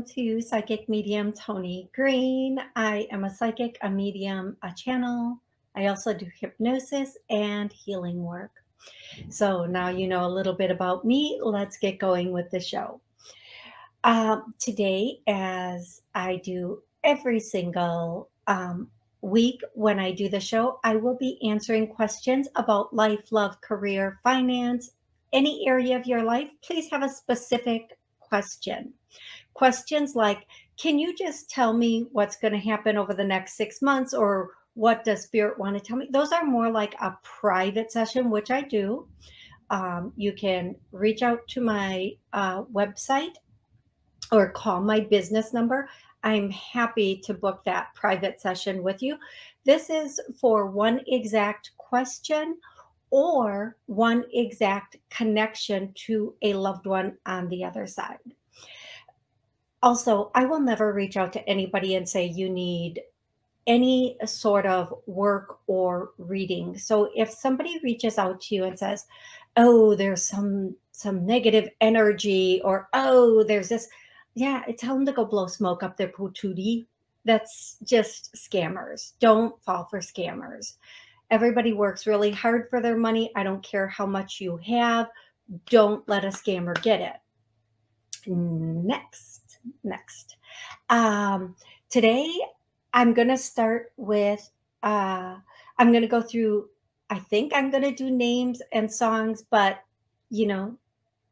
welcome to Psychic Medium Toni Greene. I am a psychic, a medium, a channel. I also do hypnosis and healing work. So now you know a little bit about me. Let's get going with the show. Um, today, as I do every single um, week when I do the show, I will be answering questions about life, love, career, finance, any area of your life. Please have a specific question. Questions like, can you just tell me what's going to happen over the next six months or what does spirit want to tell me? Those are more like a private session, which I do. Um, you can reach out to my uh, website or call my business number. I'm happy to book that private session with you. This is for one exact question or one exact connection to a loved one on the other side. Also, I will never reach out to anybody and say you need any sort of work or reading. So if somebody reaches out to you and says, "Oh, there's some some negative energy," or "Oh, there's this," yeah, tell them to go blow smoke up their pootie. That's just scammers. Don't fall for scammers. Everybody works really hard for their money. I don't care how much you have. Don't let a scammer get it. Next, next. Um, today, I'm going to start with, uh, I'm going to go through, I think I'm going to do names and songs, but you know,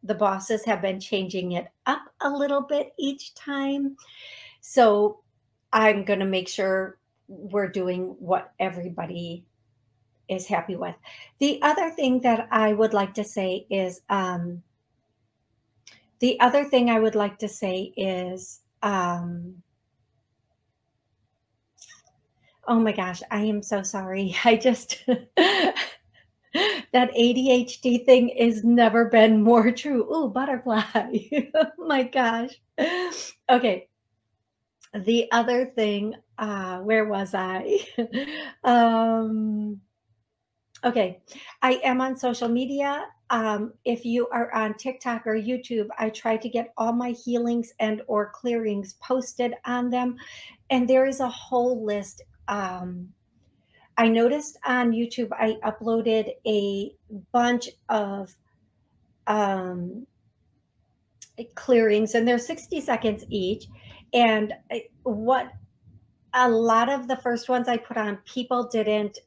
the bosses have been changing it up a little bit each time. So I'm going to make sure we're doing what everybody is happy with. The other thing that I would like to say is um, the other thing I would like to say is um, oh my gosh, I am so sorry. I just that ADHD thing is never been more true. Oh, butterfly. oh my gosh. Okay. The other thing, uh, where was I? um, Okay, I am on social media. Um, if you are on TikTok or YouTube, I try to get all my healings and or clearings posted on them. And there is a whole list. Um, I noticed on YouTube, I uploaded a bunch of um, clearings and they're 60 seconds each. And what a lot of the first ones I put on, people didn't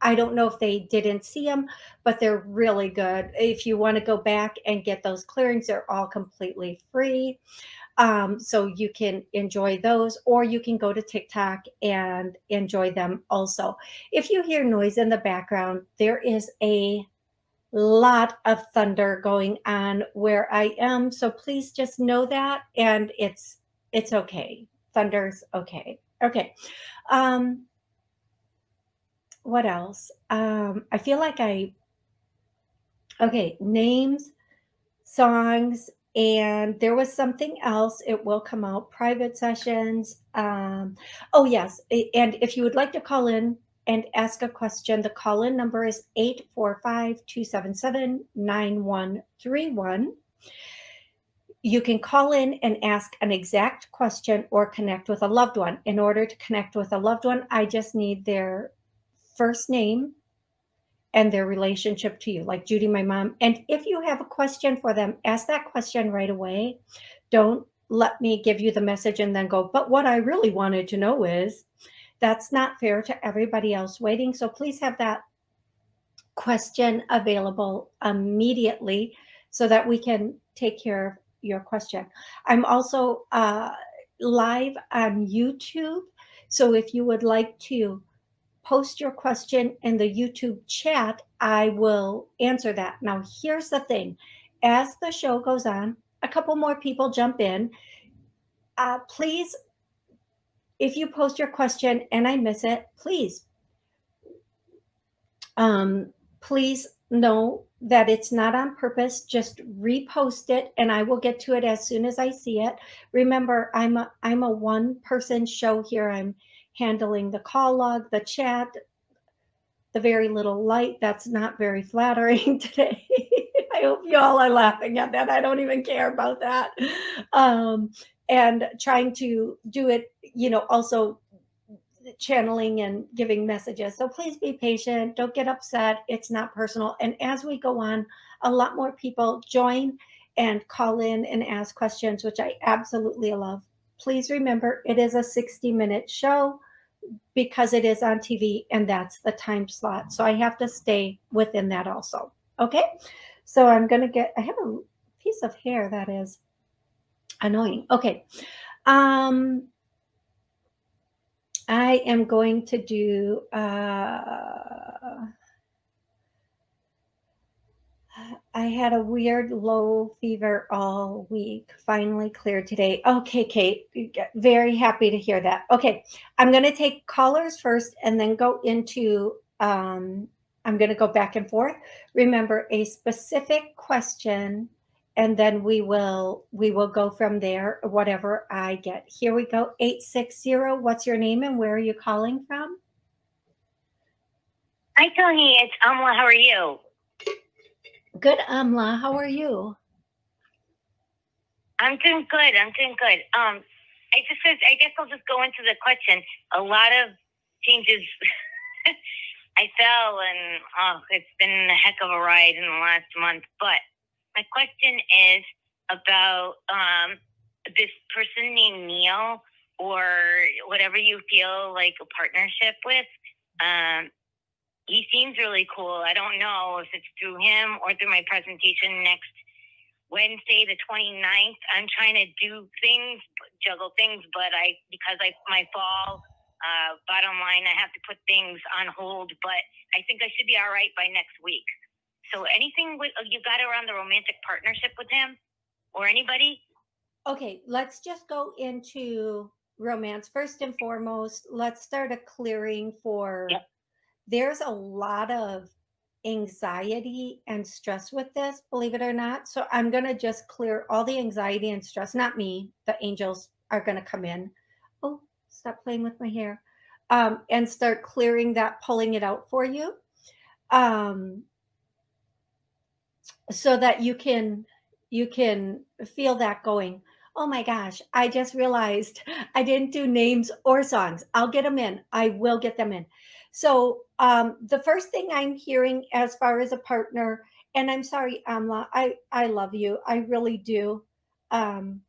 I don't know if they didn't see them, but they're really good. If you want to go back and get those clearings, they're all completely free. Um, so you can enjoy those, or you can go to TikTok and enjoy them also. If you hear noise in the background, there is a lot of thunder going on where I am. So please just know that, and it's it's okay. Thunder's okay. Okay. Um, what else? Um, I feel like I, okay, names, songs, and there was something else. It will come out private sessions. Um, oh, yes. And if you would like to call in and ask a question, the call in number is 845 277 9131 you can call in and ask an exact question or connect with a loved one. In order to connect with a loved one, I just need their first name and their relationship to you, like Judy, my mom. And if you have a question for them, ask that question right away. Don't let me give you the message and then go, but what I really wanted to know is that's not fair to everybody else waiting. So please have that question available immediately so that we can take care of your question. I'm also uh, live on YouTube. So if you would like to post your question in the YouTube chat, I will answer that. Now, here's the thing as the show goes on, a couple more people jump in. Uh, please, if you post your question and I miss it, please, um, please know that it's not on purpose. Just repost it, and I will get to it as soon as I see it. Remember, I'm a I'm a one person show here. I'm handling the call log, the chat, the very little light. That's not very flattering today. I hope you all are laughing at that. I don't even care about that. Um, and trying to do it, you know, also channeling and giving messages. So please be patient. Don't get upset. It's not personal. And as we go on, a lot more people join and call in and ask questions, which I absolutely love. Please remember it is a 60 minute show because it is on TV and that's the time slot. So I have to stay within that also. Okay. So I'm going to get, I have a piece of hair that is annoying. Okay. Um, I am going to do, uh, I had a weird low fever all week, finally cleared today. Okay, Kate, very happy to hear that. Okay, I'm going to take callers first and then go into, um, I'm going to go back and forth. Remember a specific question and then we will we will go from there whatever i get here we go 860 what's your name and where are you calling from hi toni it's amla how are you good amla. How are you? I'm doing good. I'm doing good. Um i just i guess i'll just go into the question. A lot of changes i fell and oh it's been a heck of a ride in the last month. But my question is about um, this person named Neil or whatever you feel like a partnership with. Um, he seems really cool. I don't know if it's through him or through my presentation next Wednesday, the 29th. I'm trying to do things, juggle things, but I, because I, my fall, uh, bottom line, I have to put things on hold, but I think I should be all right by next week. So anything with, uh, you got around the romantic partnership with him or anybody? Okay, let's just go into romance first and foremost. Let's start a clearing for. Yep. There's a lot of anxiety and stress with this, believe it or not. So I'm going to just clear all the anxiety and stress. Not me. The angels are going to come in. Oh, stop playing with my hair. Um, and start clearing that, pulling it out for you. Um, so that you can you can feel that going oh my gosh i just realized i didn't do names or songs i'll get them in i will get them in so um, the first thing i'm hearing as far as a partner and i'm sorry amla i i love you i really do um,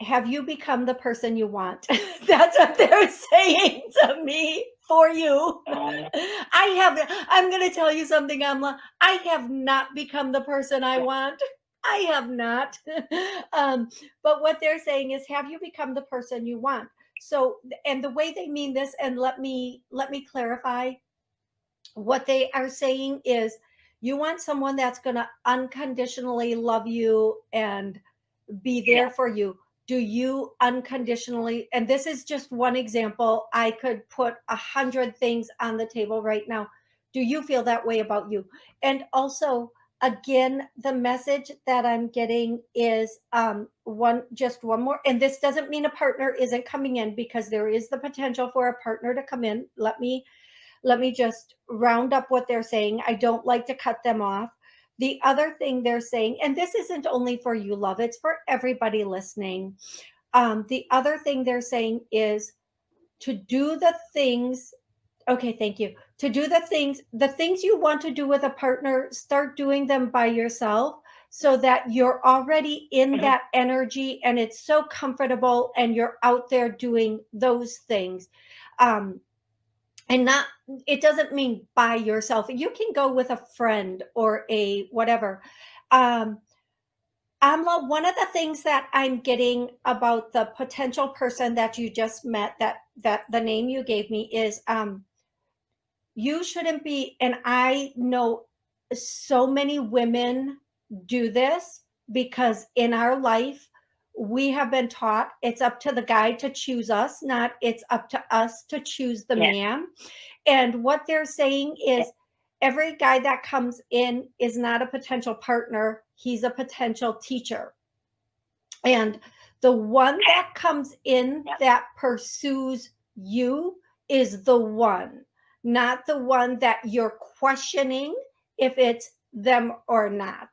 have you become the person you want that's what they're saying to me for you. I have, I'm going to tell you something, Amla. I have not become the person I want. I have not. um, but what they're saying is, have you become the person you want? So, and the way they mean this, and let me let me clarify. What they are saying is, you want someone that's going to unconditionally love you and be there yeah. for you do you unconditionally and this is just one example i could put a hundred things on the table right now do you feel that way about you and also again the message that i'm getting is um one just one more and this doesn't mean a partner isn't coming in because there is the potential for a partner to come in let me let me just round up what they're saying i don't like to cut them off the other thing they're saying, and this isn't only for you, love, it's for everybody listening. Um, the other thing they're saying is to do the things. Okay, thank you. To do the things, the things you want to do with a partner, start doing them by yourself so that you're already in mm-hmm. that energy and it's so comfortable and you're out there doing those things. Um, and not it doesn't mean by yourself you can go with a friend or a whatever um amla one of the things that i'm getting about the potential person that you just met that that the name you gave me is um you shouldn't be and i know so many women do this because in our life we have been taught it's up to the guy to choose us, not it's up to us to choose the man. And what they're saying is every guy that comes in is not a potential partner, he's a potential teacher. And the one that comes in that pursues you is the one, not the one that you're questioning if it's them or not.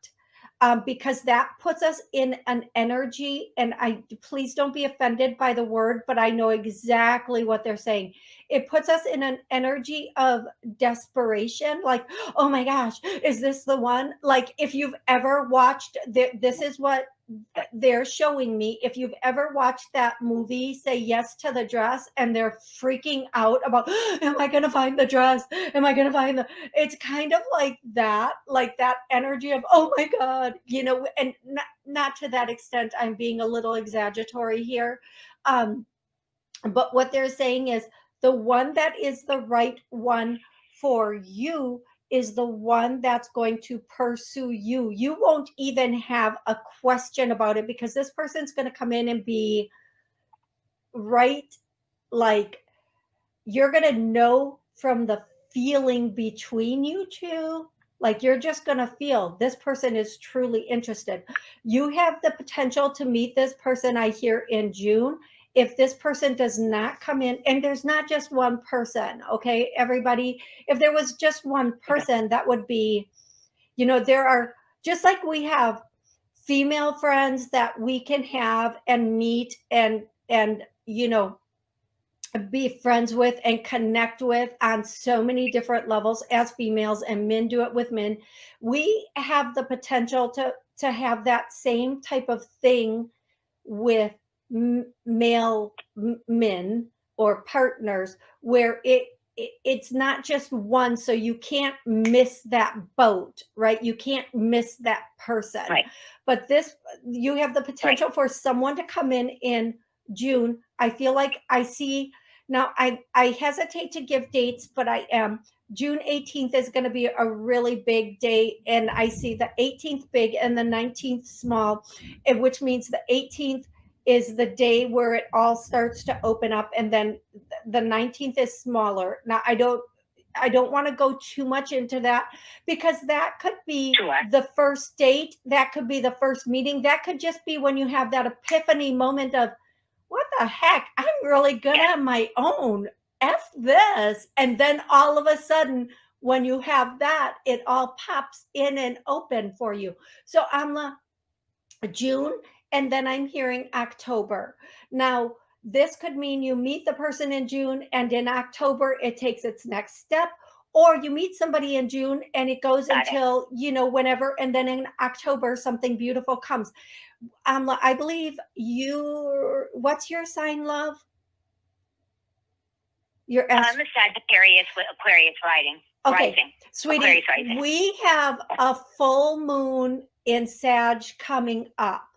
um, because that puts us in an energy. And I please don't be offended by the word, but I know exactly what they're saying. It puts us in an energy of desperation, like, oh my gosh, is this the one? Like, if you've ever watched, this is what they're showing me if you've ever watched that movie say yes to the dress and they're freaking out about am i going to find the dress? Am i going to find the it's kind of like that like that energy of oh my god you know and not, not to that extent i'm being a little exaggeratory here um but what they're saying is the one that is the right one for you is the one that's going to pursue you. You won't even have a question about it because this person's going to come in and be right like you're going to know from the feeling between you two like you're just going to feel this person is truly interested you have the potential to meet this person i hear in june if this person does not come in and there's not just one person okay? Everybody if there was just one person that would be you know there are just like we have female friends that we can have and meet and and you know be friends with and connect with on so many different levels as females and men do it with men we have the potential to to have that same type of thing with male men or partners where it, it it's not just one so you can't miss that boat right you can't miss that person right. but this you have the potential right. for someone to come in in june i feel like i see now i i hesitate to give dates but i am june 18th is going to be a really big day and i see the 18th big and the 19th small which means the 18th is the day where it all starts to open up and then the 19th is smaller. Now i don't i don't want to go too much into that because that could be sure. the first date that could be the first meeting that could just be when you have that epiphany moment of what the heck? I'm really good yeah. on my own. F this. And then all of a sudden when you have that it all pops in and open for you. So amla june and then I'm hearing October. Now, this could mean you meet the person in June and in October it takes its next step or you meet somebody in June and it goes Got until it. you know whenever and then in October something beautiful comes. Um I believe you what's your sign love? Your I'm a Sagittarius with Aquarius riding. Okay, rising. sweetie, we have a full moon in Sag coming up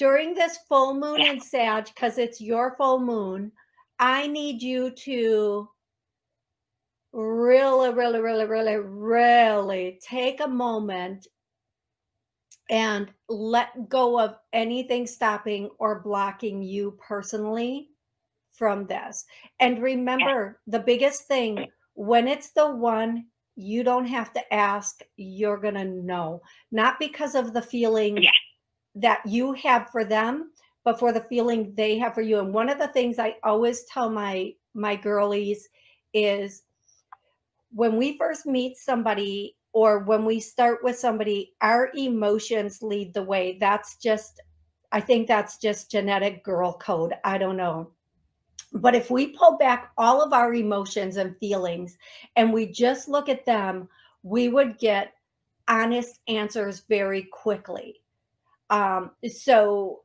during this full moon yeah. in Sag, because it's your full moon, I need you to really, really, really, really, really take a moment and let go of anything stopping or blocking you personally from this. And remember yeah. the biggest thing when it's the one you don't have to ask, you're going to know. Not because of the feeling yeah that you have for them, but for the feeling they have for you. And one of the things I always tell my my girlies is when we first meet somebody or when we start with somebody, our emotions lead the way. That's just, I think that's just genetic girl code. I don't know. But if we pull back all of our emotions and feelings and we just look at them, we would get honest answers very quickly. Um, so,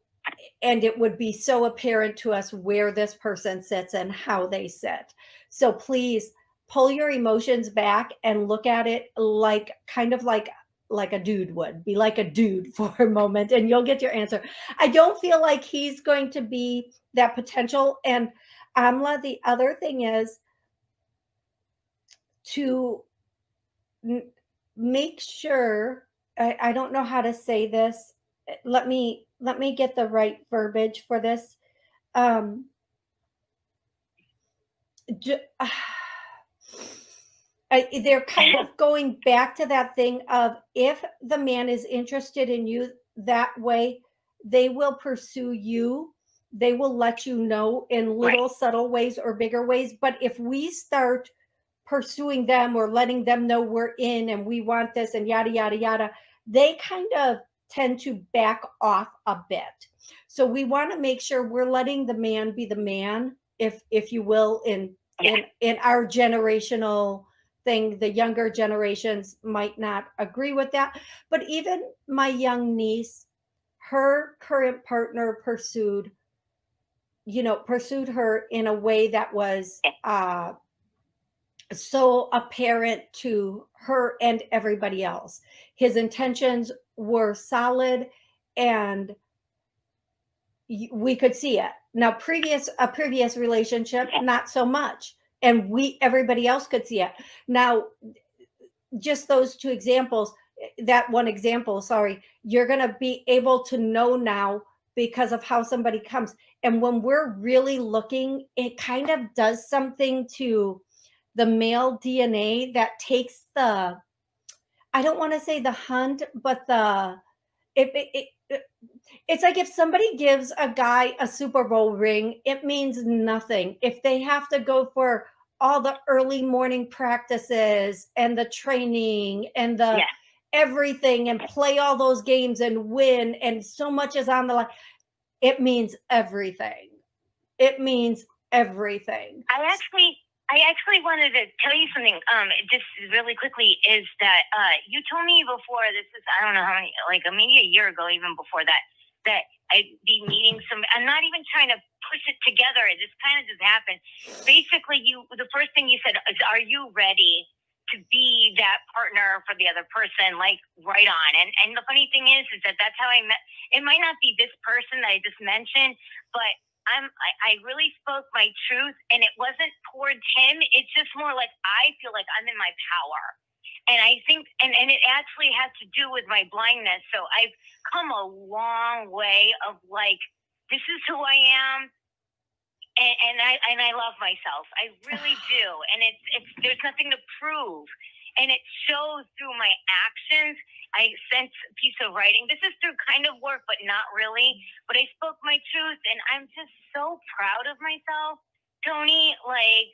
and it would be so apparent to us where this person sits and how they sit. So please pull your emotions back and look at it like kind of like like a dude would be like a dude for a moment and you'll get your answer. I don't feel like he's going to be that potential. And Amla, the other thing is to make sure, I, I don't know how to say this, let me let me get the right verbiage for this. Um, I, they're kind of going back to that thing of if the man is interested in you that way, they will pursue you. They will let you know in little right. subtle ways or bigger ways. But if we start pursuing them or letting them know we're in and we want this and yada, yada, yada, they kind of tend to back off a bit. So we want to make sure we're letting the man be the man, if if you will, in Yeah. in in our generational thing. The younger generations might not agree with that, but even my young niece, her current partner pursued, you know, pursued her in a way that was uh so apparent to her and everybody else. His intentions were solid and we could see it. Now previous a previous relationship not so much and we everybody else could see it. Now just those two examples eh, that one example sorry you're going to be able to know now because of how somebody comes and when we're really looking it kind of does something to the male DNA that takes the I don't want to say the hunt, but the it, it, it- it- it's like if somebody gives a guy a Super Bowl ring, it means nothing. If they have to go for all the early morning practices and the training and the Yeah. everything and play all those games and win and so much is on the line, it means everything. It means everything. I actually, I actually wanted to tell you something. Um, just really quickly is that uh, you told me before. This is I don't know how many, like uh, maybe a year ago, even before that, that I'd be meeting some. I'm not even trying to push it together. It just kind of just happened. Basically, you the first thing you said is, "Are you ready?" To be that partner for the other person, like right on. And and the funny thing is, is that that's how I met. It might not be this person that I just mentioned, but I'm I, I really spoke my truth and it wasn't towards him. It's just more like I feel like I'm in my power. And I think and, and it actually has to do with my blindness. So I've come a long way of like this is who I am and, and I and I love myself. I really do. And it's it's there's nothing to prove. And it shows through my actions. I sent a piece of writing. This is through kind of work, but not really. But I spoke my truth, and I'm just so proud of myself, Toni. Like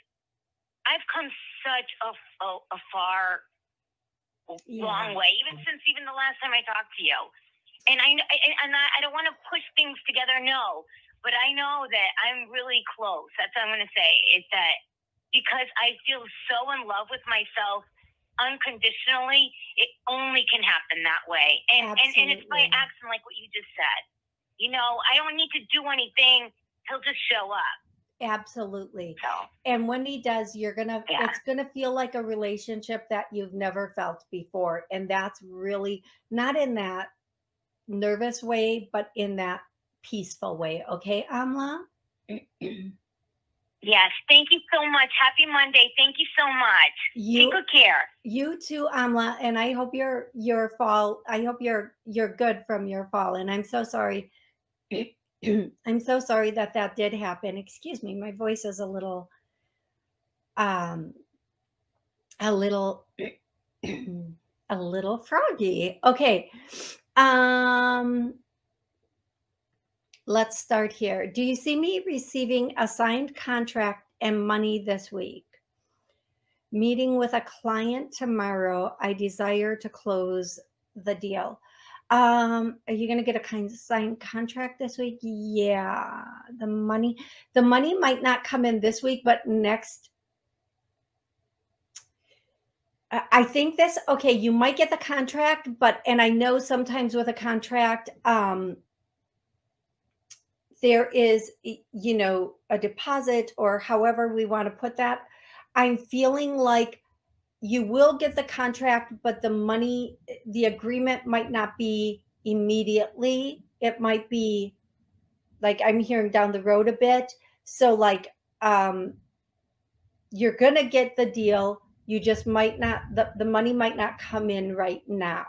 I've come such a a, a far Yeah. long way, even since even the last time I talked to you. And I and I, I don't want to push things together, no. But I know that I'm really close. That's what I'm going to say. Is that because I feel so in love with myself unconditionally, it only can happen that way. And and, and it's by Absolutely. action, like what you just said. You know, I don't need to do anything. He'll just show up. Absolutely. So And when he does, you're gonna Yeah. it's gonna feel like a relationship that you've never felt before. And that's really not in that nervous way, but in that peaceful way. Okay, Amla? yes, thank you so much. Happy Monday. Thank you so much. you Take good care. you too, Amla, and I hope your your fall, I hope you're you're good from your fall. And I'm so sorry. I'm so sorry that that did happen. Excuse me, my voice is a little um a little a little froggy. Okay. Um let's start here. Do you see me receiving a signed contract and money this week? Meeting with a client tomorrow. I desire to close the deal. Um, are you going to get a kind of signed contract this week? Yeah. The money, the money might not come in this week, but next. I think this, okay, you might get the contract, but, and I know sometimes with a contract, um, there is, you know, a deposit or however we want to put that. I'm feeling like you will get the contract, but the money, the agreement might not be immediately. It might be like I'm hearing down the road a bit. So like um you're gonna get the deal. You just might not the, the money might not come in right now.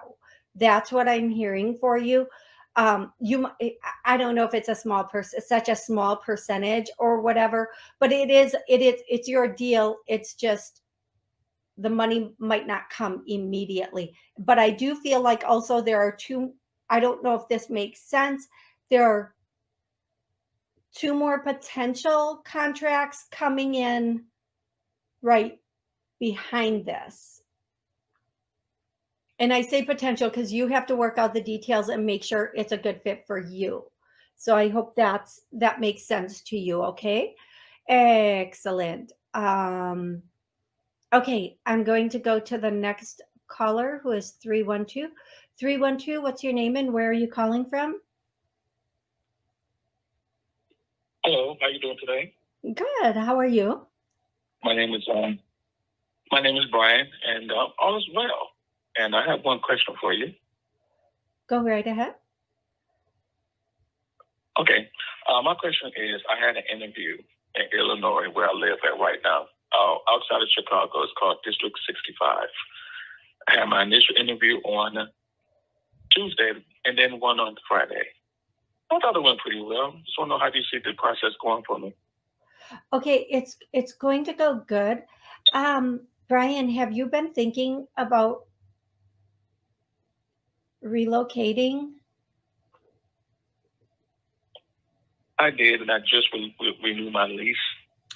That's what I'm hearing for you. Um you I- I don't know if it's a small person such a small percentage or whatever, but it is it is it's your deal. It's just the money might not come immediately. But I do feel like also there are two, I don't know if this makes sense. There are two more potential contracts coming in right behind this. And I say potential because you have to work out the details and make sure it's a good fit for you. So I hope that's that makes sense to you. Okay. Excellent. Um, okay, I'm going to go to the next caller who is 312. 312, what's your name and where are you calling from? Hello, how are you doing today? Good. How are you? My name is um, my name is Brian, and uh, all is well. And I have one question for you. Go right ahead. Okay, uh, my question is: I had an interview in Illinois, where I live at right now, uh, outside of Chicago. It's called District 65. I had my initial interview on Tuesday, and then one on Friday. I thought it went pretty well. Just want to know how do you see the process going for me? Okay, it's it's going to go good. Um, Brian, have you been thinking about relocating? I did, and I just re- re- renewed my lease,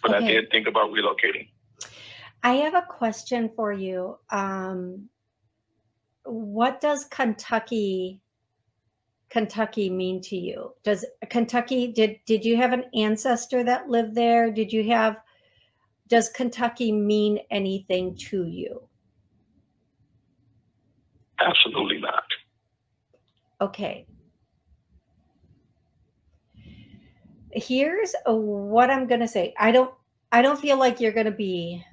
but I did think about relocating. I have a question for you. Um, what does Kentucky Kentucky mean to you? Does Kentucky did did you have an ancestor that lived there? Did you have does Kentucky mean anything to you? Absolutely not. Okay. Here's what I'm going to say. I don't I don't feel like you're going to be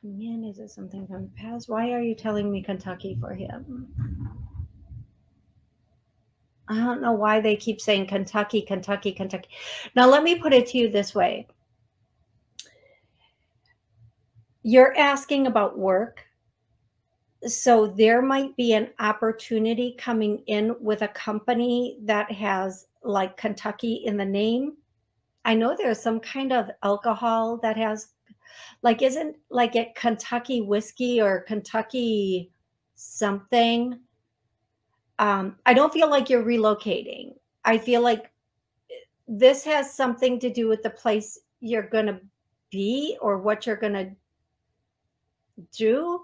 Come in, is it something from the past? Why are you telling me Kentucky for him? I don't know why they keep saying Kentucky, Kentucky, Kentucky. Now, let me put it to you this way. You're asking about work. So there might be an opportunity coming in with a company that has like Kentucky in the name. I know there's some kind of alcohol that has like isn't like it Kentucky whiskey or Kentucky something. Um, I don't feel like you're relocating. I feel like this has something to do with the place you're to be or what you're to do.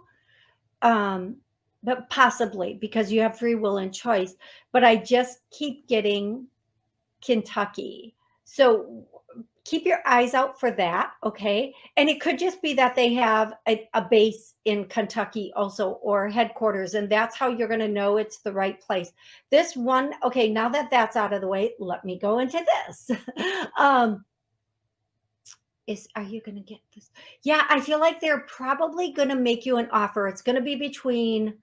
Um, but possibly because you have free will and choice. But I just keep getting Kentucky. So keep your eyes out for that. Okay. And it could just be that they have a, a base in Kentucky also or headquarters. And that's how you're going to know it's the right place. This one, okay, now that that's out of the way, let me go into this. um, is are you going to get this? Yeah, I feel like they're probably going to make you an offer. It's going to be between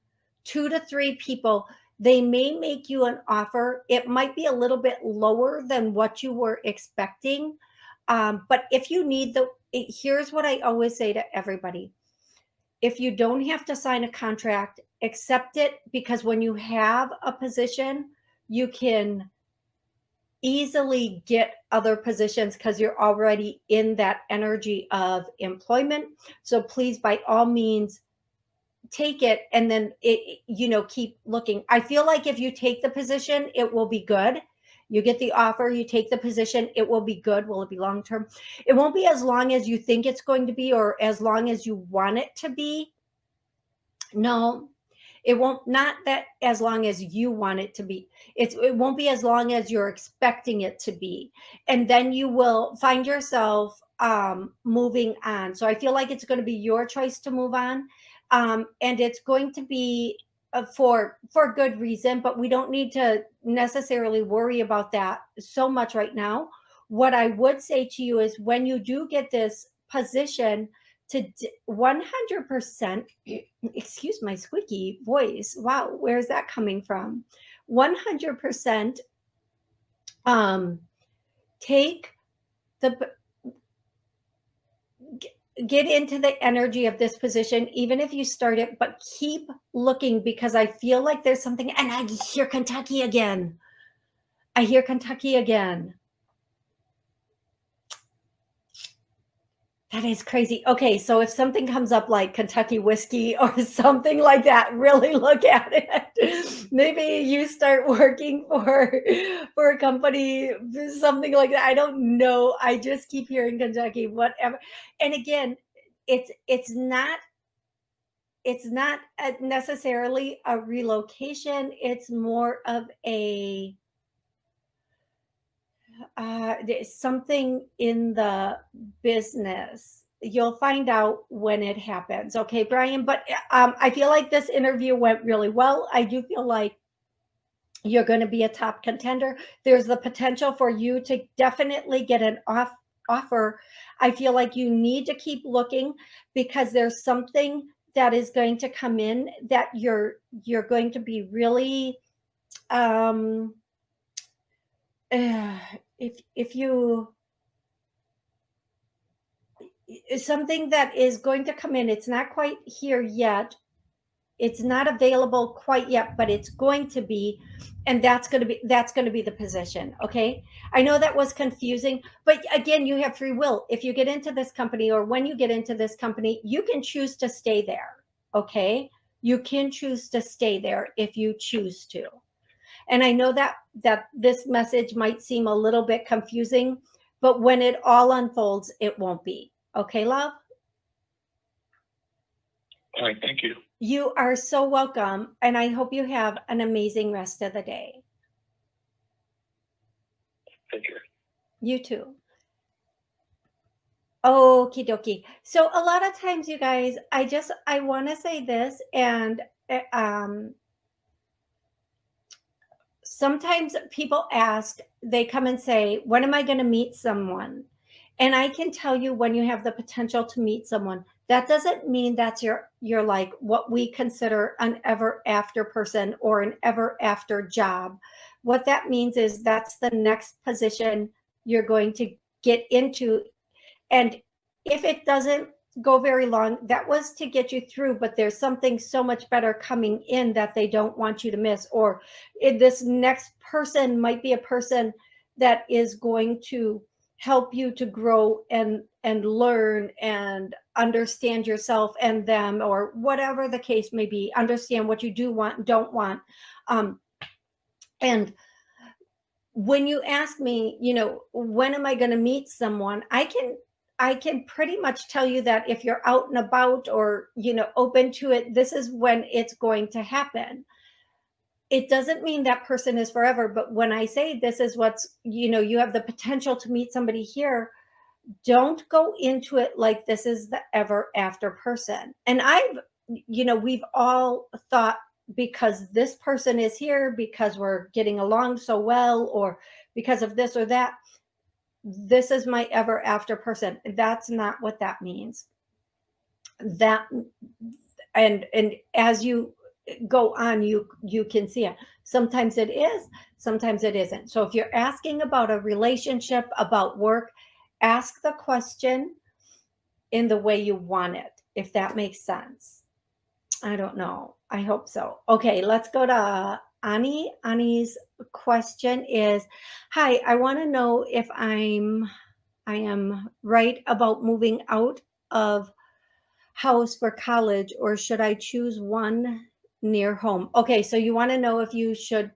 two to three people. They may make you an offer. It might be a little bit lower than what you were expecting. Um, but if you need the, it, here's what I always say to everybody if you don't have to sign a contract, accept it because when you have a position, you can easily get other positions because you're already in that energy of employment. So please, by all means, take it and then it you know keep looking. I feel like if you take the position it will be good. You get the offer you take the position it will be good. Will it be long term it won't be as long as you think it's going to be or as long as you want it to be. No it won't not that as long as you want it to be it's it won't be as long as you're expecting it to be. And then you will find yourself um moving on. So i feel like it's going to be your choice to move on. Um and it's going to be uh, for for good reason but we don't need to necessarily worry about that so much right now. What i would say to you is when you do get this position to 100% excuse my squeaky voice. Wow where's that coming from? 100% um take the get into the energy of this position even if you start it but keep looking because i feel like there's something and i hear kentucky again. I hear kentucky again That is crazy. Okay, so if something comes up like Kentucky whiskey or something like that, really look at it. Maybe you start working for for a company, something like that. I don't know. I just keep hearing Kentucky, whatever. And again, it's it's not it's not uh, necessarily a relocation it's more of a uh, something in the business. You'll find out when it happens. Okay brian but um, i feel like this interview went really well. I do feel like you're going to be a top contender. There's the potential for you to definitely get an off offer. I feel like you need to keep looking because there's something that is going to come in that you're you're going to be really um uh, if if you something that is going to come in it's not quite here yet. It's not available quite yet but it's going to be and that's going to be that's going to be the position okay? I know that was confusing but again you have free will. If you get into this company or when you get into this company you can choose to stay there okay? You can choose to stay there if you choose to and i know that that this message might seem a little bit confusing but when it all unfolds it won't be okay love all right thank you you are so welcome, and I hope you have an amazing rest of the day. Thank you. You too. Okie dokie. So a lot of times, you guys, I just I want to say this, and eh, um, sometimes people ask, they come and say, "When am I going to meet someone?" And I can tell you when you have the potential to meet someone that doesn't mean that's your you're like what we consider an ever after person or an ever after job what that means is that's the next position you're going to get into and if it doesn't go very long. That was to get you through but there's something so much better coming in that they don't want you to miss. Or this next person might be a person that is going to help you to grow and and learn and understand yourself and them or whatever the case may be. Understand what you do want and don't want. Um, and when you ask me you know when am i going to meet someone? I can i can pretty much tell you that if you're out and about or you know open to it this is when it's going to happen. It doesn't mean that person is forever but when i say this is what's you know you have the potential to meet somebody here don't go into it like this is the ever after person. And i've you know we've all thought because this person is here because we're getting along so well or because of this or that this is my ever after person. That's not what that means. That and and as you go on you you can see it. Sometimes it is sometimes it isn't. So if you're asking about a relationship about work ask the question in the way you want it if that makes sense. I don't know. I hope so. Okay let's go to ani. Ani's question is hi i want to know if i'm i am right about moving out of house for college or should i choose one near home. Okay, so you want to know if you should.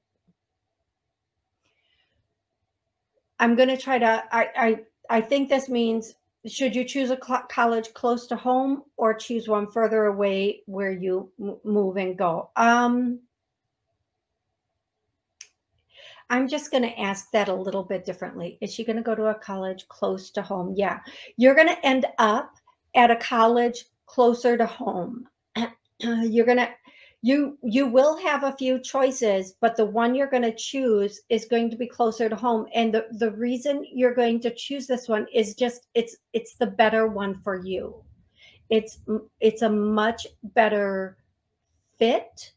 I'm going to try to. I I I think this means should you choose a college close to home or choose one further away where you move and go. Um, I'm just going to ask that a little bit differently. Is she going to go to a college close to home? Yeah, you're going to end up at a college closer to home. you're going to you you will have a few choices but the one you're going to choose is going to be closer to home and the, the reason you're going to choose this one is just it's it's the better one for you it's it's a much better fit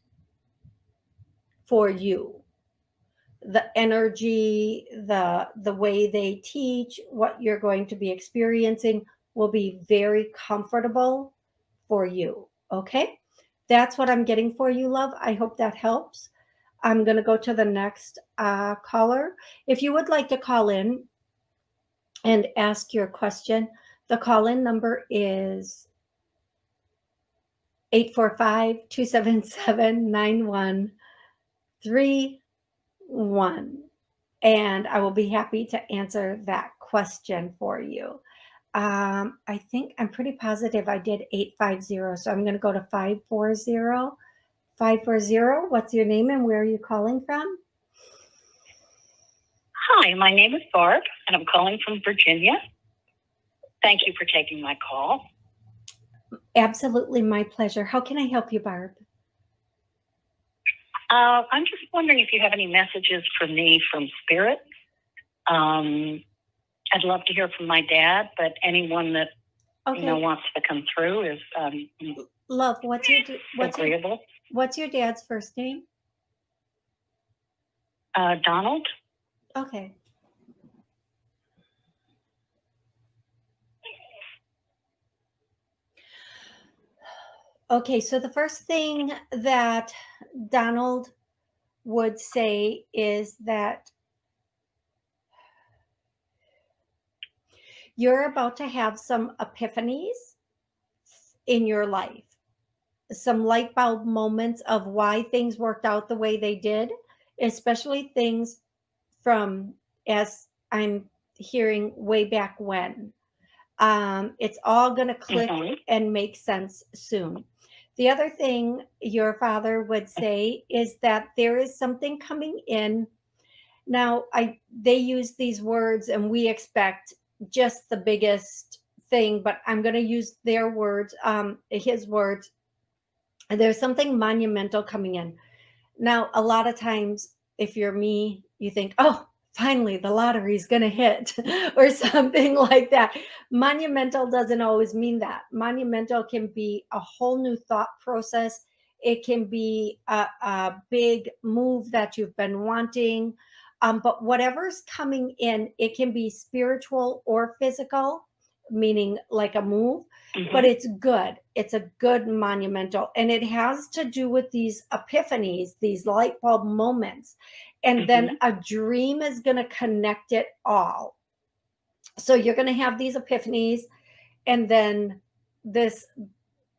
for you the energy the the way they teach what you're going to be experiencing will be very comfortable for you okay that's what I'm getting for you, love. I hope that helps. I'm going to go to the next uh, caller. If you would like to call in and ask your question, the call in number is 845 277 9131. And I will be happy to answer that question for you. Um, I think I'm pretty positive I did 850. So I'm going to go to 540. 540. What's your name and where are you calling from? Hi, my name is Barb, and I'm calling from Virginia. Thank you for taking my call. Absolutely my pleasure. How can I help you, Barb? Uh, I'm just wondering if you have any messages for me from Spirit. Um, I'd love to hear from my dad, but anyone that Okay. you know wants to come through is um, Love, what's your what's your, agreeable. what's your dad's first name? Uh, Donald, Okay. Okay, so the first thing that Donald would say is that you're about to have some epiphanies in your life, some light bulb moments of why things worked out the way they did, especially things from as I'm hearing way back when. Um, it's all going to click Mhm. and make sense soon. The other thing your father would say is that there is something coming in. Now, I they use these words and we expect just the biggest thing, but I'm going to use their words, um, his words. There's something monumental coming in. Now, a lot of times, if you're me, you think, oh, finally the lottery's going to hit or something like that. Monumental doesn't always mean that. Monumental can be a whole new thought process. It can be a, a big move that you've been wanting. Um, but whatever's coming in, it can be spiritual or physical, meaning like a move Mhm. but it's good. It's a good monumental, and it has to do with these epiphanies, these light bulb moments. And then a dream is going to connect it all. So you're going to have these epiphanies, and then this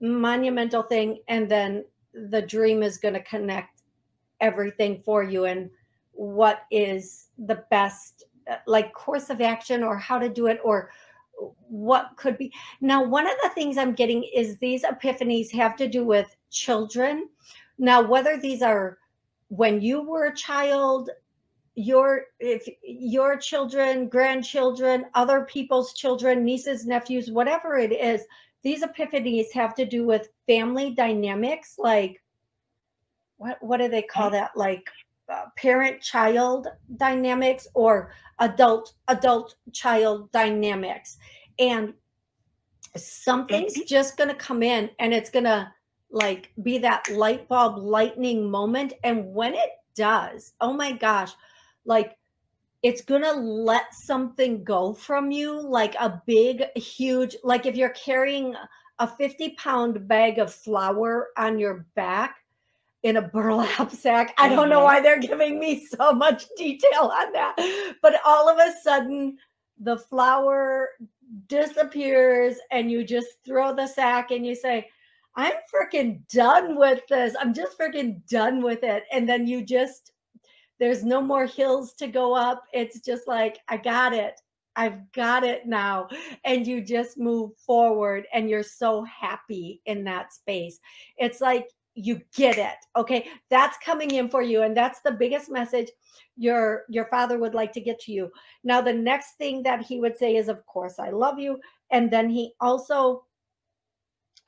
monumental thing, and then the dream is going to connect everything for you and what is the best uh, like course of action or how to do it or what could be. Now one of the things i'm getting is these epiphanies have to do with children. Now whether these are when you were a child your if your children grandchildren other people's children nieces nephews whatever it is these epiphanies have to do with family dynamics like what what do they call that like uh, parent child dynamics or adult adult child dynamics and something's Mhm. just going to come in and it's going to like be that light bulb lightning moment and when it does oh my gosh like it's going to let something go from you like a big huge like if you're carrying a 50 pound bag of flour on your back in a burlap sack. I don't know why mm-hmm. they're giving me so much detail on that. But all of a sudden, the flour disappears and you just throw the sack and you say, I'm freaking done with this. I'm just freaking done with it. And then you just, there's no more hills to go up. It's just like, I got it. I've got it now. And you just move forward and you're so happy in that space. It's like you get it. Okay. That's coming in for you. And that's the biggest message your your father would like to get to you. Now, the next thing that he would say is, of course, I love you. And then he also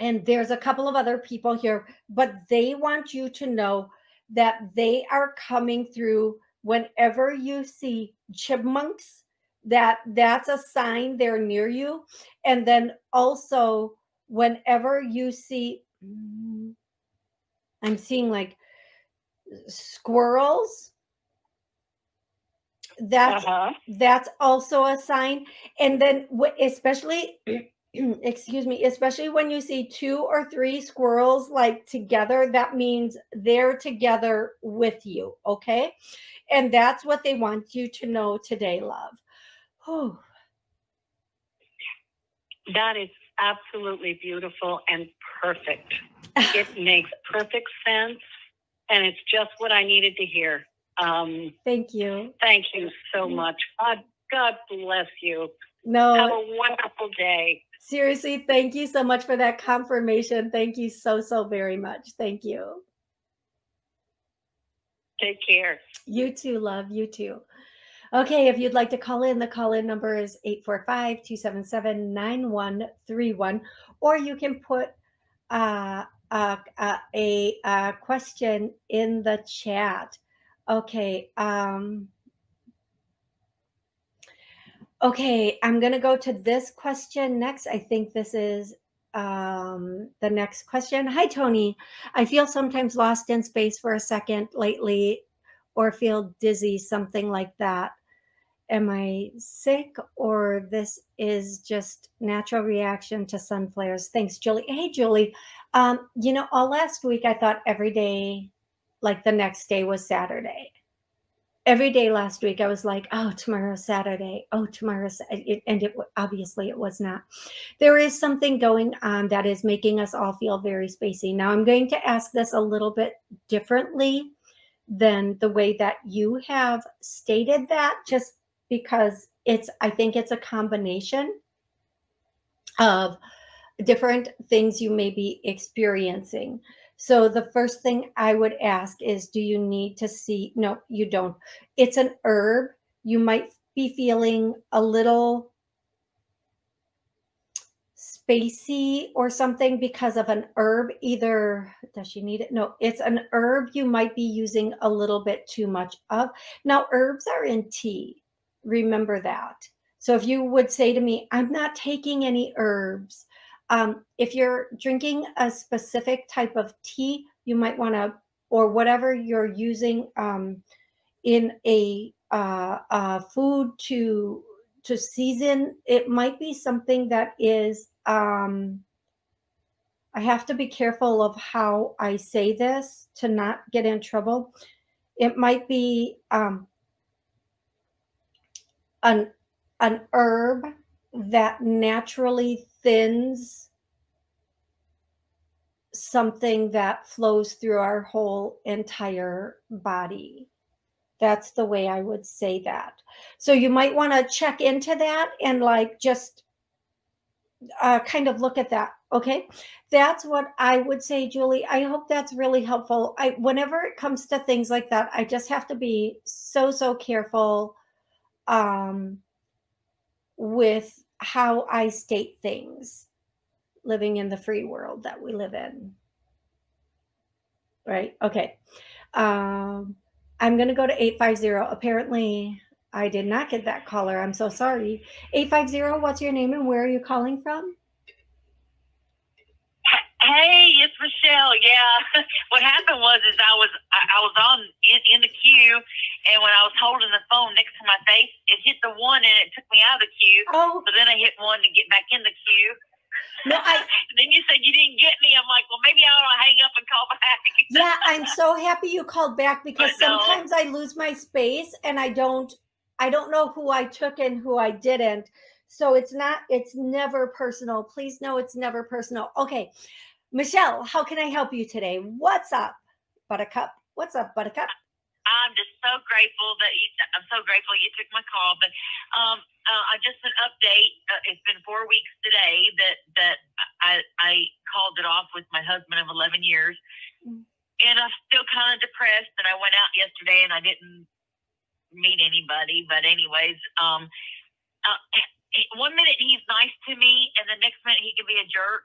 and there's a couple of other people here, but they want you to know that they are coming through whenever you see chipmunks that that's a sign they're near you. And then also whenever you see mm, i'm seeing like squirrels. That's Uh-huh. that's also a sign. And then especially excuse me especially when you see two or three squirrels like together that means they're together with you okay and that's what they want you to know today love Whew. That is absolutely beautiful and perfect. It makes perfect sense, and it's just what I needed to hear. Um, thank you thank you so much. God, God bless you. No, Have a wonderful day. Seriously, thank you so much for that confirmation. Thank you so, so very much. Thank you. Take care. You too, love. You too. Okay, if you'd like to call in, the call in number is 845 277 9131, or you can put uh, uh, uh, a, a question in the chat. Okay. Um, okay, I'm going to go to this question next. I think this is um, the next question. Hi, Toni. I feel sometimes lost in space for a second lately or feel dizzy, something like that. Am I sick or this is just natural reaction to sun flares? Thanks, Julie. Hey, Julie. Um, you know, all last week I thought every day, like the next day was Saturday. Every day last week I was like, oh, tomorrow's Saturday. Oh, tomorrow's, it, and it obviously it was not. There is something going on that is making us all feel very spacey. Now I'm going to ask this a little bit differently than the way that you have stated that, just because it's, I think it's a combination of different things you may be experiencing. So the first thing I would ask is, do you need to see? No, you don't. It's an herb. You might be feeling a little spacey or something because of an herb. Either does she need it? No, it's an herb you might be using a little bit too much of. Now, herbs are in tea. Remember that. So if you would say to me, I'm not taking any herbs, um, if you're drinking a specific type of tea, you might want to, or whatever you're using um, in a, uh, food to to season, it might be something that is. Um, I have to be careful of how I say this to not get in trouble. It might be um, an an herb that naturally thins something that flows through our whole entire body. That's the way I would say that. So you might want to check into that and like just uh, kind of look at that. Okay, that's what I would say, Julie. I hope that's really helpful. I whenever it comes to things like that, I just have to be so so careful um, with how I state things living in the free world that we live in. Right? Okay. Um, I'm going to go to 850. Apparently, I did not get that caller. I'm so sorry. 850, what's your name and where are you calling from? Hey, it's Michelle. Yeah, what happened was is I was I, I was on in, in the queue, and when I was holding the phone next to my face, it hit the one and it took me out of the queue. Oh, So then I hit one to get back in the queue. no, I then you said you didn't get me. I'm like, well, maybe I ought to hang up and call back. yeah, I'm so happy you called back because sometimes I lose my space and I don't I don't know who I took and who I didn't. So it's not it's never personal. Please know it's never personal. Okay. Michelle, how can I help you today? What's up, Buttercup? What's up, Buttercup? I'm just so grateful that you. I'm so grateful you took my call. But um, uh, I just an update. Uh, it's been four weeks today that that I I called it off with my husband of 11 years, Mm. and I'm still kind of depressed. And I went out yesterday and I didn't meet anybody. But anyways, um, uh, one minute he's nice to me, and the next minute he can be a jerk.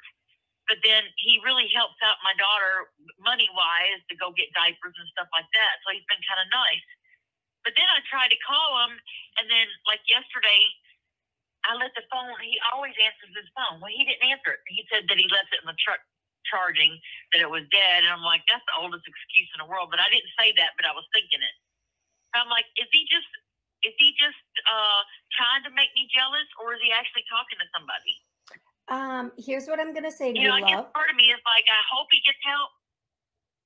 But then he really helps out my daughter money wise to go get diapers and stuff like that. So he's been kind of nice. But then I tried to call him, and then like yesterday, I let the phone. He always answers his phone. Well, he didn't answer it. He said that he left it in the truck charging, that it was dead. And I'm like, that's the oldest excuse in the world. But I didn't say that, but I was thinking it. I'm like, is he just is he just uh, trying to make me jealous, or is he actually talking to somebody? Um, here's what I'm gonna say to You you, know, love. part of me is like, I hope he gets help.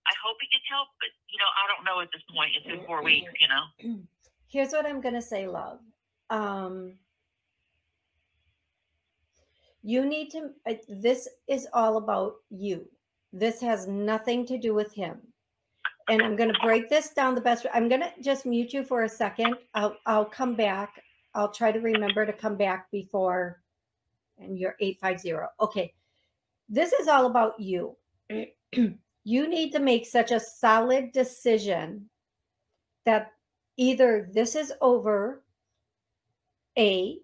I hope he gets help, but you know, I don't know at this point. It's been four weeks, you know. Here's what I'm gonna say, love. Um, you need to. uh, This is all about you. This has nothing to do with him. And I'm gonna break this down the best. way. I'm gonna just mute you for a second. I'll I'll come back I'll try to remember to come back before and you're 850. Okay. This is all about you. you need to make such a solid decision that either this is over, A,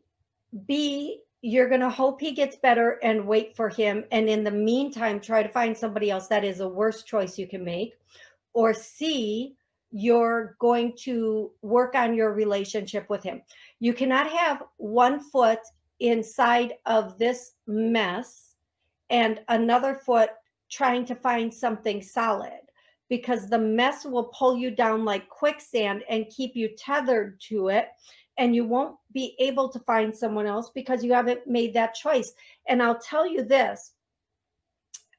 B, you're going to hope he gets better and wait for him. And in the meantime, try to find somebody else that is a worse choice you can make. Or C, you're going to work on your relationship with him. You cannot have one foot inside of this mess and another foot trying to find something solid because the mess will pull you down like quicksand and keep you tethered to it and you won't be able to find someone else because you haven't made that choice. And i'll tell you this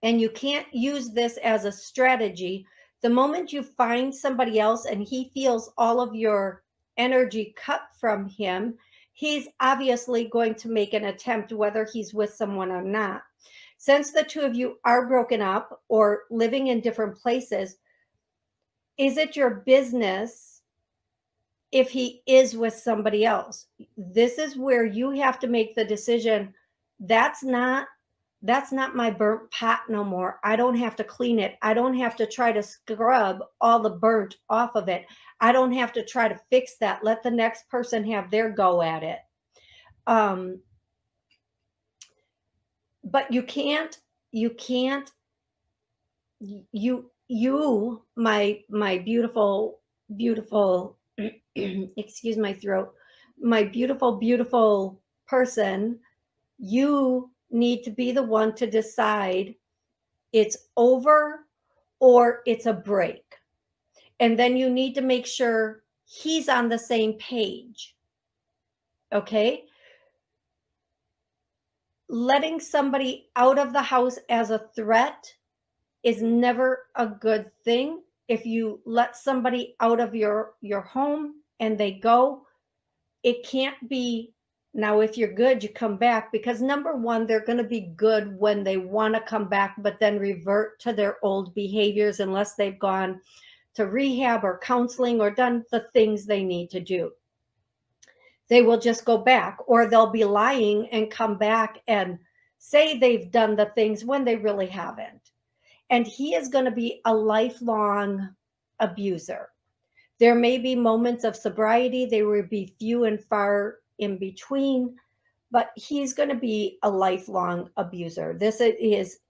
and you can't use this as a strategy. The moment you find somebody else and he feels all of your energy cut from him he's obviously going to make an attempt whether he's with someone or not since the two of you are broken up or living in different places, is it your business if he is with somebody else? This is where you have to make the decision. That's not that's not my burnt pot no more. I don't have to clean it. I don't have to try to scrub all the burnt off of it. I don't have to try to fix that. Let the next person have their go at it. Um, but you can't you can't you you my my beautiful beautiful excuse my throat my beautiful beautiful person you need to be the one to decide it's over or it's a break and then you need to make sure he's on the same page. Okay? Letting somebody out of the house as a threat is never a good thing. If you let somebody out of your your home and they go it can't be now if you're good you come back because number one they're going to be good when they want to come back but then revert to their old behaviors unless they've gone to rehab or counseling or done the things they need to do they will just go back or they'll be lying and come back and say they've done the things when they really haven't. And he is going to be a lifelong abuser. There may be moments of sobriety, they will be few and far in between, but he's going to be a lifelong abuser. This is,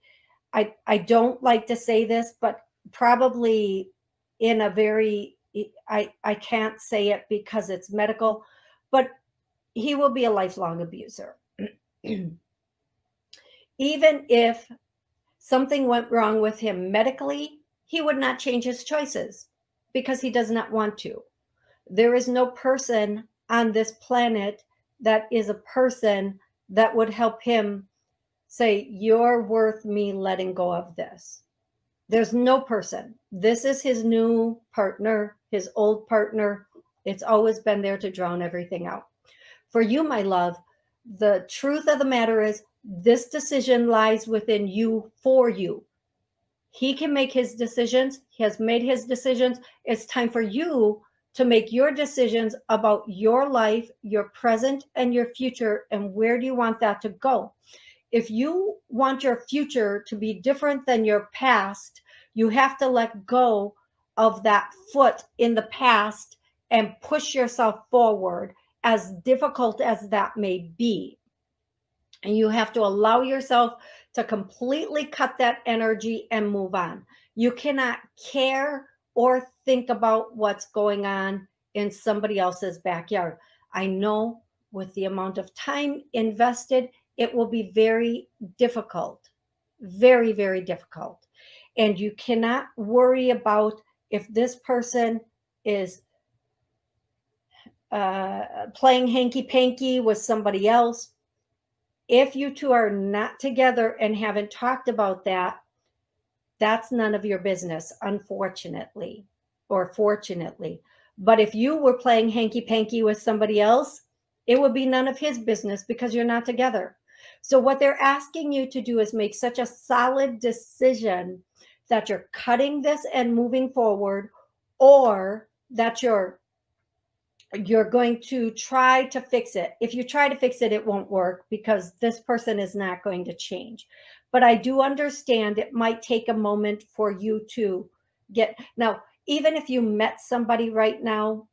I, I don't like to say this, but probably in a very, I, I can't say it because it's medical, but he will be a lifelong abuser. Even if something went wrong with him medically, he would not change his choices because he does not want to. There is no person on this planet that is a person that would help him say, You're worth me letting go of this. There's no person. This is his new partner, his old partner. It's always been there to drown everything out. For you, my love, the truth of the matter is this decision lies within you for you. He can make his decisions. He has made his decisions. It's time for you to make your decisions about your life, your present, and your future. And where do you want that to go? If you want your future to be different than your past, you have to let go of that foot in the past and push yourself forward as difficult as that may be. And you have to allow yourself to completely cut that energy and move on. You cannot care or think about what's going on in somebody else's backyard. I know with the amount of time invested, it will be very difficult, very, very difficult. And you cannot worry about if this person is uh, playing hanky panky with somebody else. If you two are not together and haven't talked about that, that's none of your business, unfortunately or fortunately. But if you were playing hanky panky with somebody else, it would be none of his business because you're not together. So, what they're asking you to do is make such a solid decision that you're cutting this and moving forward, or that you're you're going to try to fix it. If you try to fix it, it won't work because this person is not going to change. But I do understand it might take a moment for you to get. Now, even if you met somebody right now,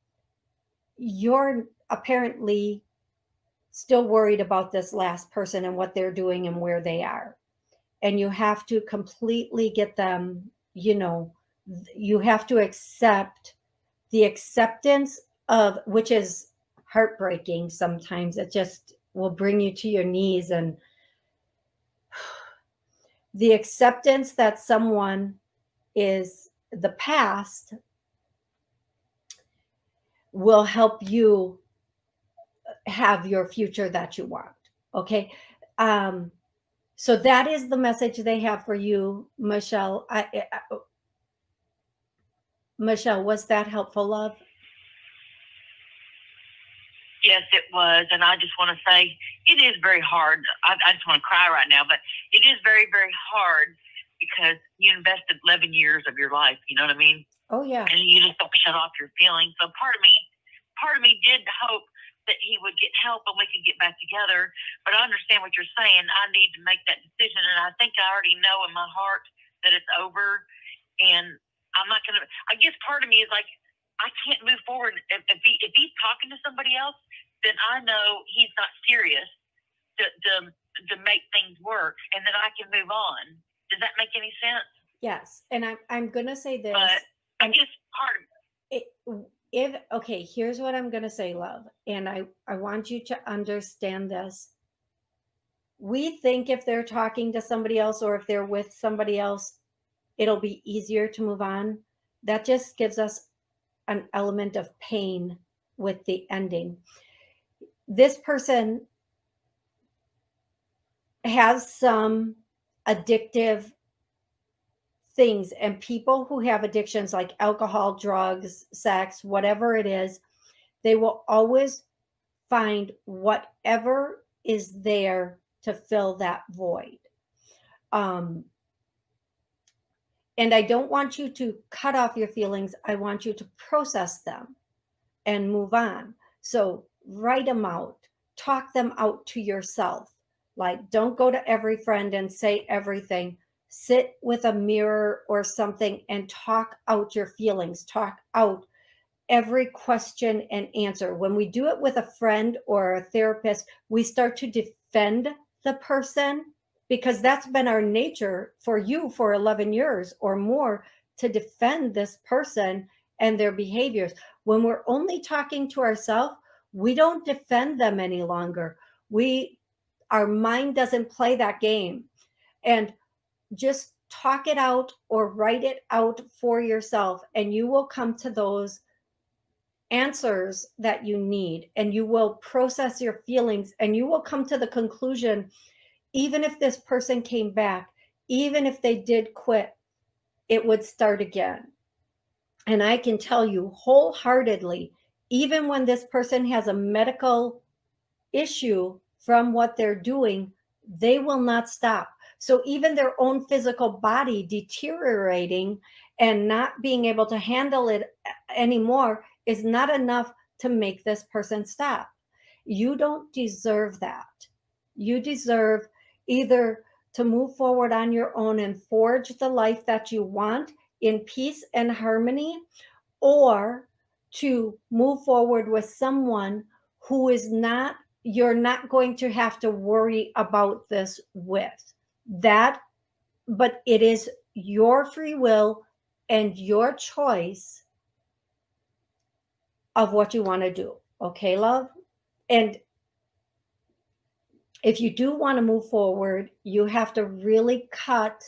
you're apparently still worried about this last person and what they're doing and where they are. And you have to completely get them, you know, you have to accept the acceptance of which is heartbreaking sometimes. It just will bring you to your knees and the acceptance that someone is the past will help you have your future that you want. Okay. Um, so that is the message they have for you, Michelle. I, I, Michelle, was that helpful, love? Yes, it was. And I just want to say it is very hard. I, I just want to cry right now, but it is very, very hard because you invested 11 years of your life. You know what I mean? Oh, yeah. And you just don't shut off your feelings. So part of me, part of me did hope that he would get help and we could get back together. But I understand what you're saying. I need to make that decision. And I think I already know in my heart that it's over. And I'm not going to, I guess part of me is like, I can't move forward. If, if, he, if he's talking to somebody else, then I know he's not serious to, to, to make things work and then I can move on. Does that make any sense? Yes. And I'm, I'm going to say this. But I guess part of it, if okay here's what i'm going to say love and i i want you to understand this. We think if they're talking to somebody else or if they're with somebody else it'll be easier to move on. That just gives us an element of pain with the ending. This person has some addictive things. And people who have addictions like alcohol drugs sex whatever it is they will always find whatever is there to fill that void. Um and i don't want you to cut off your feelings. I want you to process them and move on. So write them out. Talk them out to yourself. Like don't go to every friend and say everything sit with a mirror or something and talk out your feelings, talk out every question and answer. When we do it with a friend or a therapist, we start to defend the person because that's been our nature for you for 11 years or more to defend this person and their behaviors. When we're only talking to ourselves, we don't defend them any longer. We our mind doesn't play that game. And just talk it out or write it out for yourself, and you will come to those answers that you need and you will process your feelings and you will come to the conclusion even if this person came back even if they did quit it would start again. And i can tell you wholeheartedly even when this person has a medical issue from what they're doing they will not stop so even their own physical body deteriorating and not being able to handle it eh, anymore is not enough to make this person stop. You don't deserve that. You deserve either to move forward on your own and forge the life that you want in peace and harmony, or to move forward with someone who is not, you're not going to have to worry about this with that but it is your free will and your choice of what you want to do okay love? And if you do want to move forward you have to really cut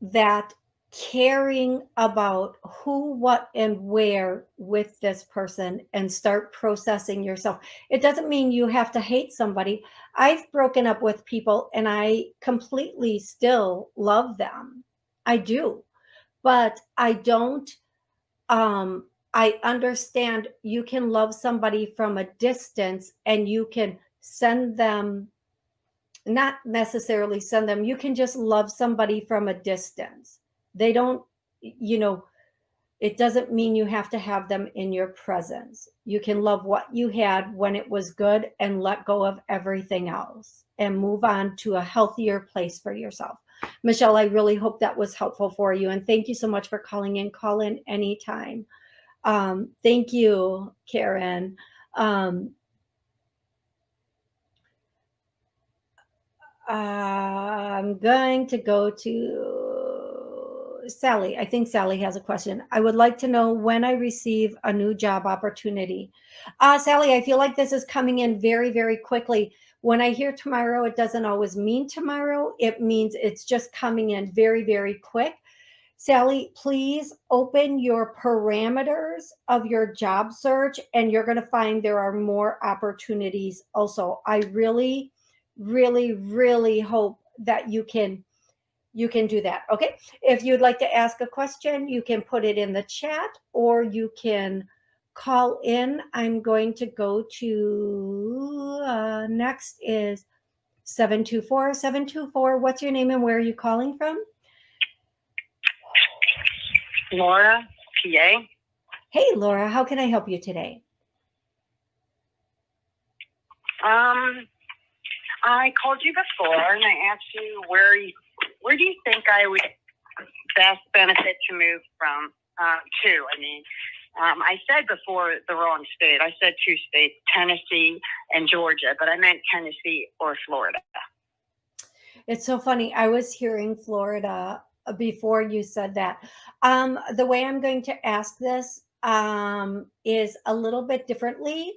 that caring about who, what, and where with this person and start processing yourself. It doesn't mean you have to hate somebody. I've broken up with people and I completely still love them. I do. But I don't um I understand you can love somebody from a distance and you can send them not necessarily send them you can just love somebody from a distance they don't you know It doesn't mean you have to have them in your presence. You can love what you had when it was good and let go of everything else and move on to a healthier place for yourself. Michelle, I really hope that was helpful for you. And thank you so much for calling in. Call in anytime. Um, thank you, Karen. Um, I'm going to go to Sally. I think Sally has a question. I would like to know when I receive a new job opportunity. Uh, Sally, I feel like this is coming in very, very quickly. When I hear tomorrow, it doesn't always mean tomorrow. It means it's just coming in very, very quick. Sally, please open your parameters of your job search and you're going to find there are more opportunities also. I really, really, really hope that you can you can do that. Okay. If you'd like to ask a question, you can put it in the chat or you can call in. I'm going to go to uh, next is 724 724. What's your name and where are you calling from? Laura, PA. Hey, Laura, how can I help you today? Um, I called you before and I asked you where you, where do you think I would best benefit to move from uh, to? I mean, um, I said before the wrong state. I said two states, Tennessee and Georgia, but I meant Tennessee or Florida. It's so funny. I was hearing Florida before you said that. Um, the way I'm going to ask this um, is a little bit differently.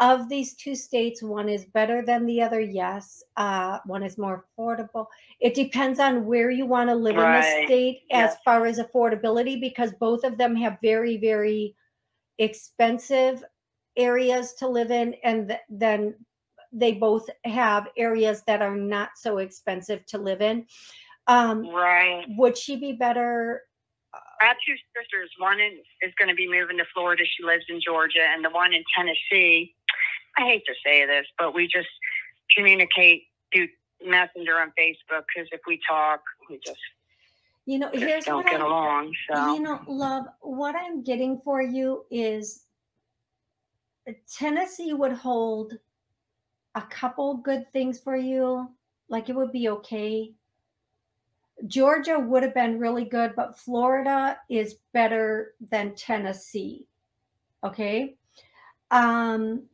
Of these two states, one is better than the other. Yes. Uh, one is more affordable. It depends on where you want to live right. in the state as yes. far as affordability, because both of them have very, very expensive areas to live in. And th- then they both have areas that are not so expensive to live in. Um, right. Would she be better? I have two sisters. One in, is going to be moving to Florida. She lives in Georgia, and the one in Tennessee. I hate to say this, but we just communicate through Messenger on Facebook because if we talk, we just you know just here's don't what get I, along. So you know, love, what I'm getting for you is Tennessee would hold a couple good things for you. Like it would be okay Georgia would have been really good, but Florida is better than Tennessee. Okay. Um,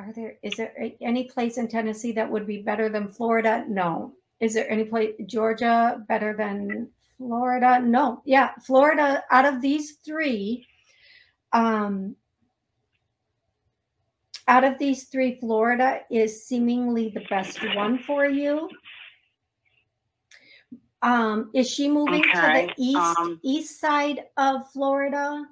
are there is there any place in Tennessee that would be better than Florida? No. Is there any place Georgia better than Florida? No. Yeah, Florida out of these three, um, out of these three, Florida is seemingly the best one for you. Um, is she moving okay. to the east um, east side of Florida?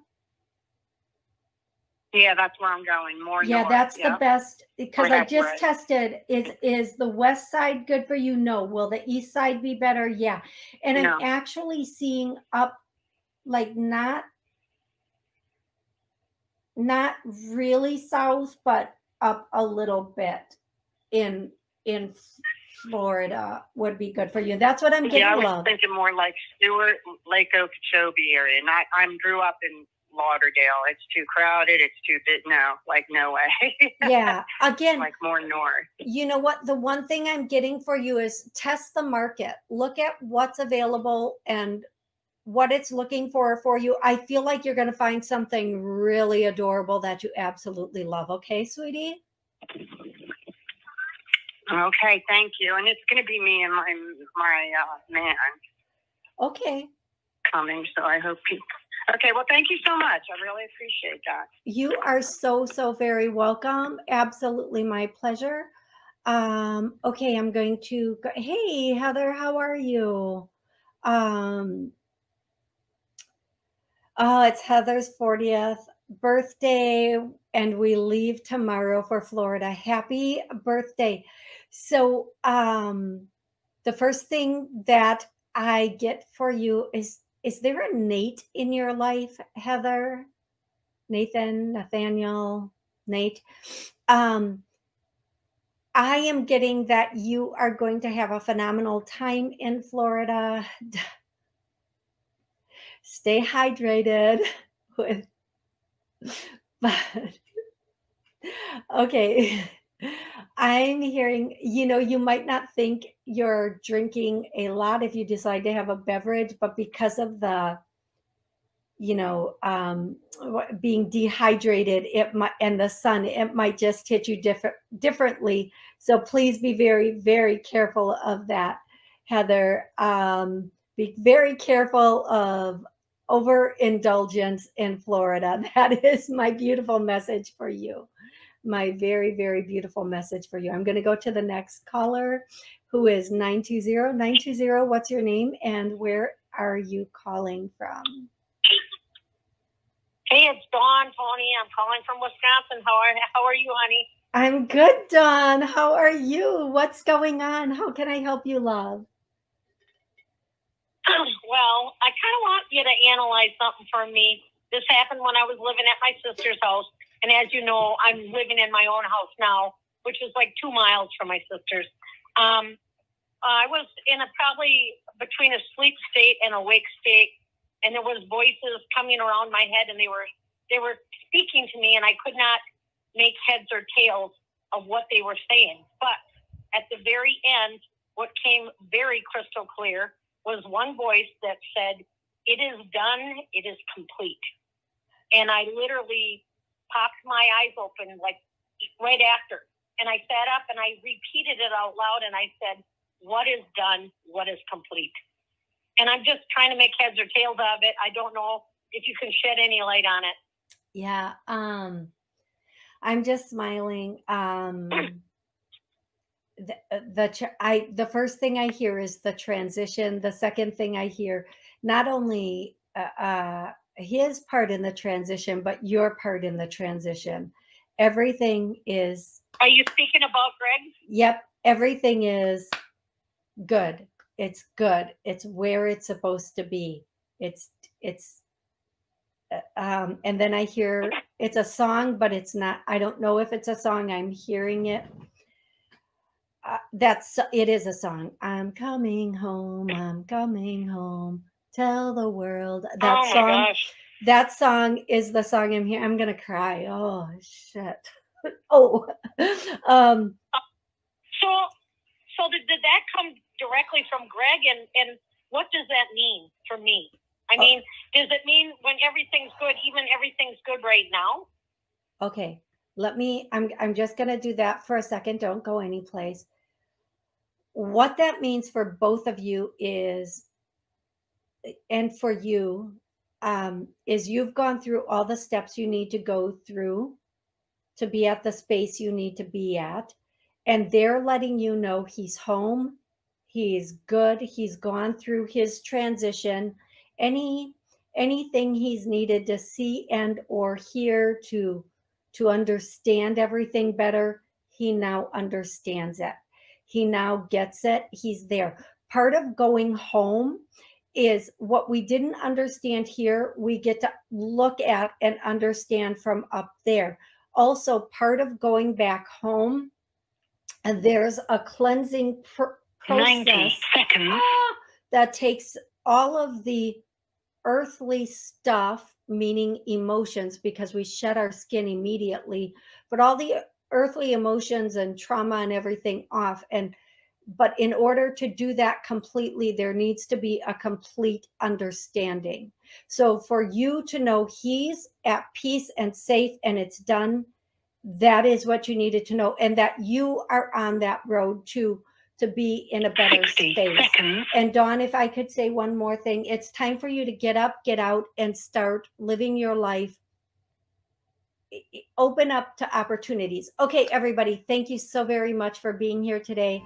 Yeah, that's where I'm going. More. Yeah, north. that's the best because I just right. tested. Is is the west side good for you? No. Will the east side be better? Yeah. And no. I'm actually seeing up, like not, not really south, but up a little bit in in Florida would be good for you. That's what I'm getting. Yeah, I was love. thinking more like Stuart, Lake Okeechobee area. And I, I'm grew up in Lauderdale. It's too crowded. It's too big. No, like no way. yeah. Again, like more north. You know what? The one thing I'm getting for you is test the market. Look at what's available and what it's looking for for you. I feel like you're going to find something really adorable that you absolutely love. Okay, sweetie? Okay, thank you. And it's going to be me and my my uh, man. Okay. Coming, so I hope you. Okay, well, thank you so much. I really appreciate that. You are so so very welcome. Absolutely my pleasure. Um, okay, I'm going to go. Hey, Heather, how are you? Um, oh, it's Heather's 40th birthday, and we leave tomorrow for Florida. Happy birthday. So, um, the first thing that I get for you is is there a Nate in your life, Heather? Nathan, Nathaniel, Nate. Um, I am getting that you are going to have a phenomenal time in Florida. stay hydrated with but okay i'm hearing you know you might not think you're drinking a lot if you decide to have a beverage but because of the you know um being dehydrated it might and the sun it might just hit you different differently so please be very very careful of that heather um be very careful of overindulgence in Florida. That is my beautiful message for you. My very, very beautiful message for you. I'm going to go to the next caller who is 920. 920, what's your name and where are you calling from? Hey, it's Dawn, Toni. I'm calling from Wisconsin. How are how are you, honey? I'm good, Dawn. How are you? What's going on? How can I help you, love? well, I kind of want you to analyze something for me. This happened when I was living at my sister's house. And as you know, I'm living in my own house now, which is like two miles from my sister's. Um, I was in a probably between a sleep state and a wake state, and there was voices coming around my head, and they were they were speaking to me, and I could not make heads or tails of what they were saying. But at the very end, what came very crystal clear was one voice that said, It is done, it is complete. And I literally popped my eyes open like right after. And I sat up and I repeated it out loud and I said, What is done? What is complete? And I'm just trying to make heads or tails of it. I don't know if you can shed any light on it. Yeah. Um I'm just smiling. Um the, uh, the I the first thing I hear is the transition. The second thing I hear, not only uh, uh, his part in the transition, but your part in the transition. Everything is. Are you speaking about Greg? Yep, everything is good. It's good. It's where it's supposed to be. It's it's. Uh, um, and then I hear it's a song, but it's not. I don't know if it's a song. I'm hearing it uh, that's it is a song. I'm coming home. I'm coming home. Tell the world that oh song. Gosh. That song is the song I'm here. I'm gonna cry. Oh shit. oh. um. So, so did, did that come directly from Greg? And and what does that mean for me? I uh mean, does it mean when everything's good, even everything's good right now? Okay let me i'm i'm just going to do that for a second don't go anyplace what that means for both of you is and for you um, is you've gone through all the steps you need to go through to be at the space you need to be at and they're letting you know he's home he's good he's gone through his transition any anything he's needed to see and or hear to to understand everything better, he now understands it. He now gets it. He's there. Part of going home is what we didn't understand here, we get to look at and understand from up there. Also, part of going back home, and there's a cleansing pr- process 90 seconds. that takes all of the earthly stuff meaning emotions because we shed our skin immediately but all the earthly emotions and trauma and everything off and but in order to do that completely there needs to be a complete understanding so for you to know he's at peace and safe and it's done that is what you needed to know and that you are on that road to to be in a better space. Seconds. And Dawn, if I could say one more thing, it's time for you to get up, get out, and start living your life. Open up to opportunities. Okay, everybody, thank you so very much for being here today.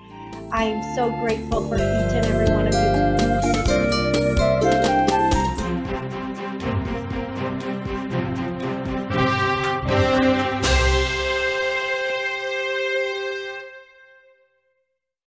I'm so grateful for each and every one of you.